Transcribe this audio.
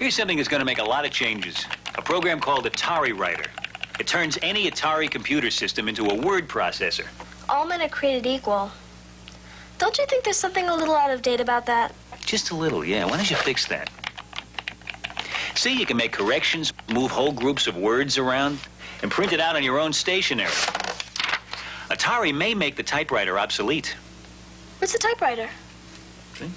Here's something that's going to make a lot of changes. A program called Atari Writer. It turns any Atari computer system into a word processor. All men are created equal. Don't you think there's something a little out of date about that? Just a little, yeah. Why don't you fix that? See, you can make corrections, move whole groups of words around, and print it out on your own stationery. Atari may make the typewriter obsolete. What's a typewriter? See?